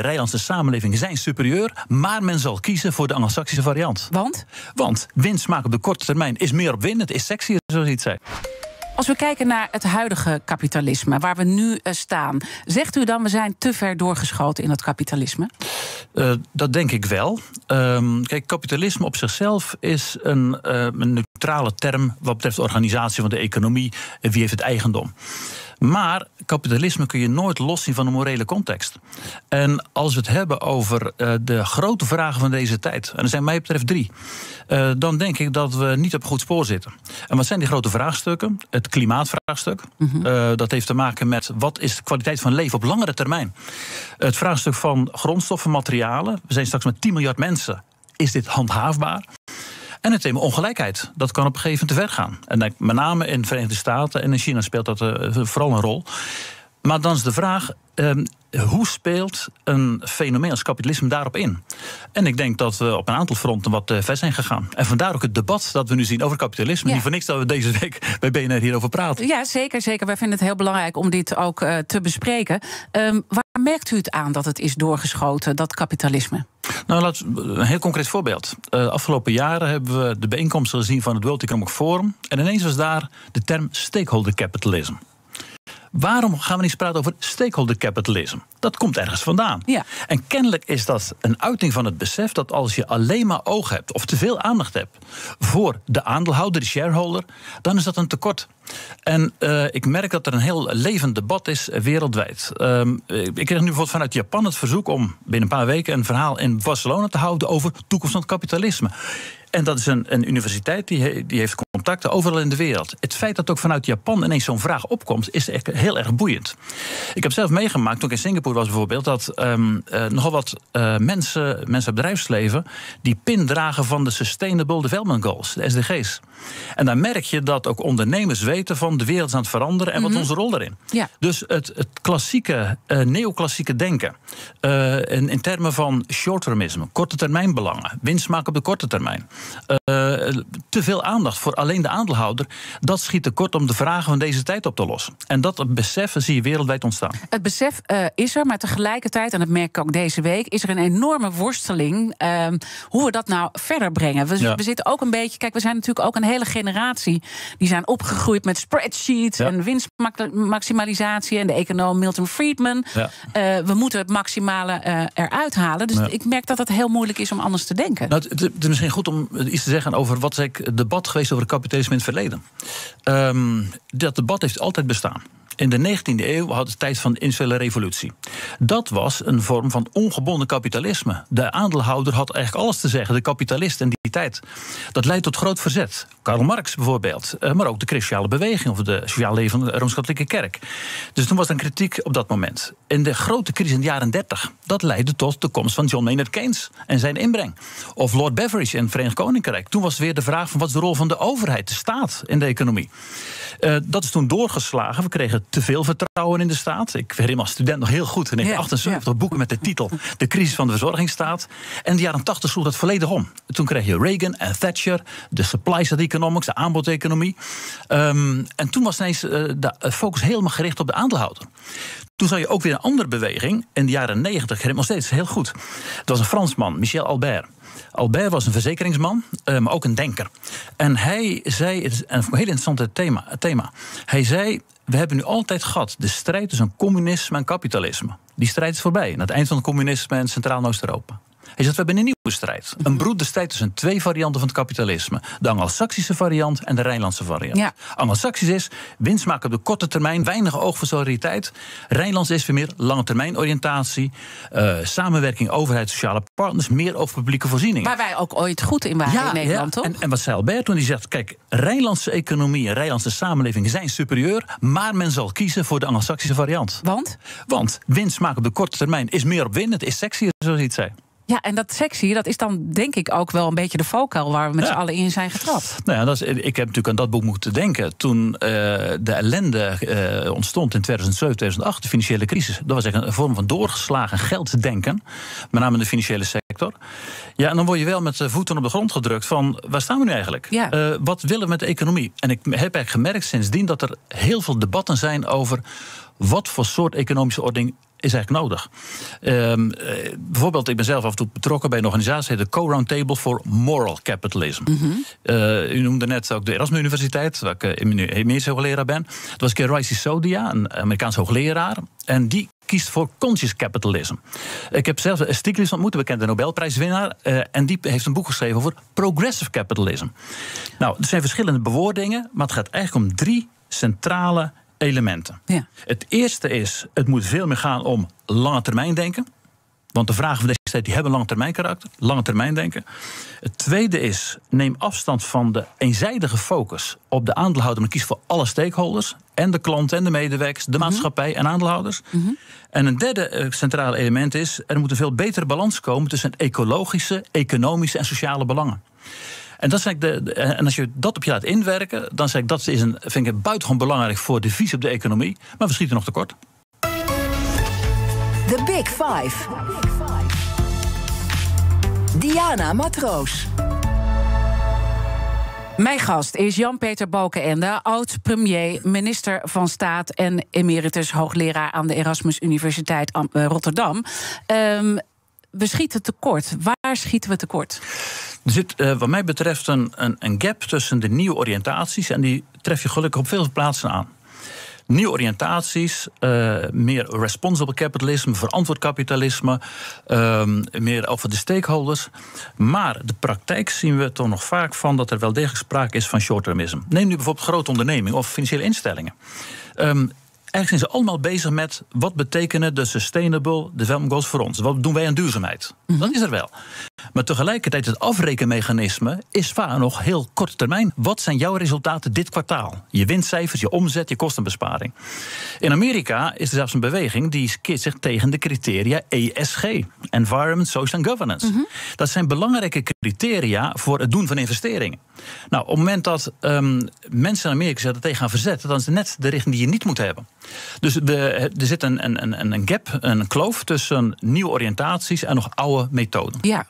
Rijnlandse samenlevingen zijn superieur, maar men zal kiezen voor de Anglo-Saxische variant. Want? Want winst maken op de korte termijn is meer op winnen, het is sexier, zoals je het zei. Als we kijken naar het huidige kapitalisme, waar we nu uh, staan, zegt u dan we zijn te ver doorgeschoten in dat kapitalisme? Uh, dat denk ik wel. Um, kijk, kapitalisme op zichzelf is een, uh, een neutrale term wat betreft de organisatie van de economie en wie heeft het eigendom. Maar kapitalisme kun je nooit loszien van een morele context. En als we het hebben over uh, de grote vragen van deze tijd, en er zijn mij betreft drie, uh, dan denk ik dat we niet op goed spoor zitten. En wat zijn die grote vraagstukken? Het klimaatvraagstuk. Mm -hmm. uh, dat heeft te maken met wat is de kwaliteit van leven op langere termijn. Het vraagstuk van grondstoffen, materialen. We zijn straks met 10 miljard mensen. Is dit handhaafbaar? En het thema ongelijkheid. Dat kan op een gegeven moment te ver gaan. En met name in de Verenigde Staten en in China speelt dat uh, vooral een rol. Maar dan is de vraag: um, hoe speelt een fenomeen als kapitalisme daarop in? En ik denk dat we op een aantal fronten wat uh, ver zijn gegaan. En vandaar ook het debat dat we nu zien over kapitalisme. Ja. Niet voor niks dat we deze week bij BNR hierover praten. Ja, zeker. zeker. Wij vinden het heel belangrijk om dit ook uh, te bespreken. Um, waar merkt u het aan dat het is doorgeschoten, dat kapitalisme? Nou, laat, een heel concreet voorbeeld. De uh, afgelopen jaren hebben we de bijeenkomsten gezien van het World Economic Forum. En ineens was daar de term stakeholder capitalism. Waarom gaan we niet praten over stakeholder capitalism? Dat komt ergens vandaan. Ja. En kennelijk is dat een uiting van het besef dat als je alleen maar oog hebt of te veel aandacht hebt voor de aandeelhouder, de shareholder, dan is dat een tekort. En uh, ik merk dat er een heel levend debat is wereldwijd. Um, ik kreeg nu bijvoorbeeld vanuit Japan het verzoek om binnen een paar weken een verhaal in Barcelona te houden over toekomst van het kapitalisme. En dat is een, een universiteit die, die heeft contacten overal in de wereld. Het feit dat ook vanuit Japan ineens zo'n vraag opkomt, is echt heel erg boeiend. Ik heb zelf meegemaakt, toen ik in Singapore was bijvoorbeeld, dat um, uh, nogal wat uh, mensen, mensen uit het bedrijfsleven, die pin dragen van de Sustainable Development Goals, de SDG's. En dan merk je dat ook ondernemers weten van de wereld is aan het veranderen en wat mm -hmm. onze rol daarin. Ja. Dus het, het klassieke, uh, neoclassieke denken, in, in termen van short-termisme, korte termijn belangen, winst maken op de korte termijn. Te veel aandacht voor alleen de aandeelhouder, dat schiet tekort om de vragen van deze tijd op te lossen. En dat besef zie je wereldwijd ontstaan. Het besef uh, is er, maar tegelijkertijd, en dat merk ik ook deze week, is er een enorme worsteling uh, hoe we dat nou verder brengen. We, ja. we, zitten ook een beetje, kijk, we zijn natuurlijk ook een hele generatie die zijn opgegroeid met spreadsheets ja. en winstmaximalisatie en de econoom Milton Friedman. Ja. Uh, we moeten het maximale uh, eruit halen. Dus ik merk dat het heel moeilijk is om anders te denken. Nou, het, het is misschien goed om iets te zeggen over wat is het debat geweest over kapitalisme in het verleden. Um, dat debat heeft altijd bestaan. In de 19e eeuw had het tijd van de industriële revolutie. Dat was een vorm van ongebonden kapitalisme. De aandeelhouder had eigenlijk alles te zeggen, de kapitalist in die tijd. Dat leidt tot groot verzet. Karl Marx bijvoorbeeld, maar ook de christiale beweging of de sociaal leven van de Rooms-Katholieke Kerk. Dus toen was er kritiek op dat moment. In de grote crisis in de jaren 30, dat leidde tot de komst van John Maynard Keynes en zijn inbreng. Of Lord Beveridge in het Verenigd Koninkrijk. Toen was weer de vraag van wat is de rol van de overheid, de staat in de economie. Uh, dat is toen doorgeslagen. We kregen te veel vertrouwen in de staat. Ik herinner me als student nog heel goed in 1978 ja, boeken met de titel De crisis van de verzorgingsstaat. En in de jaren 80 sloeg dat volledig om. Toen kreeg je Reagan en Thatcher, de supply-side economics, de aanbodeconomie. Um, en toen was ineens uh, de focus helemaal gericht op de aandeelhouder. Toen zag je ook weer een andere beweging in de jaren 90, nog steeds heel goed. Dat was een Fransman, Michel Albert. Albert was een verzekeringsman, uh, maar ook een denker. En hij zei, het is een heel interessant thema, Hij zei, we hebben nu altijd gehad de strijd tussen communisme en kapitalisme. Die strijd is voorbij. Aan het eind van het communisme en Centraal- en Oost-Europa. Hij zegt, we hebben een nieuwe strijd. Een broede strijd tussen twee varianten van het kapitalisme. De Anglo-Saxische variant en de Rijnlandse variant. Ja. Anglo-Saxisch is winst maken op de korte termijn, weinig oog voor solidariteit. Rijnlands is weer meer lange termijn oriëntatie. Uh, samenwerking, overheid, sociale partners, meer over publieke voorzieningen. Waar wij ook ooit goed in waren ja, in Nederland, ja. toch? En, en wat zei Albert toen? Die zegt, kijk, Rijnlandse economie en Rijnlandse samenleving zijn superieur, maar men zal kiezen voor de Anglo-Saxische variant. Want? Want winst maken op de korte termijn is meer op winnen, het is sexier, zoals hij het zei. Ja, en dat sexy, dat is dan denk ik ook wel een beetje de focal waar we met ja. z'n allen in zijn getrapt. Nou ja, dat is, ik heb natuurlijk aan dat boek moeten denken. Toen uh, de ellende uh, ontstond in 2007, 2008, de financiële crisis. Dat was echt een vorm van doorgeslagen gelddenken. Met name in de financiële sector. Ja, en dan word je wel met de voeten op de grond gedrukt van waar staan we nu eigenlijk? Ja. Uh, wat willen we met de economie? En ik heb eigenlijk gemerkt sindsdien dat er heel veel debatten zijn over wat voor soort economische ordening is eigenlijk nodig. Um, bijvoorbeeld, ik ben zelf af en toe betrokken bij een organisatie, de Co-Roundtable for Moral Capitalism. Mm u noemde net ook de Erasmus Universiteit, waar ik uh, hoogleraar ben. Dat was een keer Sodia, een Amerikaanse hoogleraar. En die kiest voor conscious capitalism. Ik heb zelf Stiglitz ontmoet, een bekende Nobelprijswinnaar. Uh, en die heeft een boek geschreven over progressive capitalism. Nou, er zijn verschillende bewoordingen, maar het gaat eigenlijk om drie centrale elementen. Ja. Het eerste is, het moet veel meer gaan om lange termijn denken. Want de vragen van deze tijd die hebben lange termijn karakter, lange termijn denken. Het tweede is, neem afstand van de eenzijdige focus op de aandeelhouder, maar kies voor alle stakeholders. En de klanten en de medewerkers, de mhm. maatschappij en aandeelhouders. Mhm. En een derde uh, centrale element is, er moet een veel betere balans komen tussen ecologische, economische en sociale belangen. En, dat ik de, en als je dat op je laat inwerken, dan zeg ik dat is een, vind ik buitengewoon belangrijk voor de visie op de economie. Maar we schieten nog tekort. The Big Five. Diana Matroos. Mijn gast is Jan-Peter Balkenende, oud-premier, minister van Staat en emeritus hoogleraar aan de Erasmus Universiteit eh, Rotterdam. Um, we schieten tekort. Waar schieten we tekort? Er zit uh, wat mij betreft een, een, een, gap tussen de nieuwe oriëntaties en die tref je gelukkig op veel plaatsen aan. Nieuwe oriëntaties, uh, meer responsible capitalisme, verantwoord kapitalisme, uh, meer over de stakeholders. Maar de praktijk zien we toch nog vaak van dat er wel degelijk sprake is van short-termisme. Neem nu bijvoorbeeld grote ondernemingen of financiële instellingen. Um, eigenlijk zijn ze allemaal bezig met wat betekenen de Sustainable Development Goals voor ons. Wat doen wij aan duurzaamheid? Mhm. Dat is er wel. Maar tegelijkertijd het afrekenmechanisme is vaak nog heel kort termijn. Wat zijn jouw resultaten dit kwartaal? Je winstcijfers, je omzet, je kostenbesparing. In Amerika is er zelfs een beweging die keert zich tegen de criteria ESG. Environment, Social and Governance. Mhm. Dat zijn belangrijke criteria voor het doen van investeringen. Nou, op het moment dat um, mensen in Amerika zich er tegen gaan verzetten, dan is het net de richting die je niet moet hebben. Dus er zit een, een, een, een gap, een kloof tussen nieuwe oriëntaties en nog oude methoden. Ja.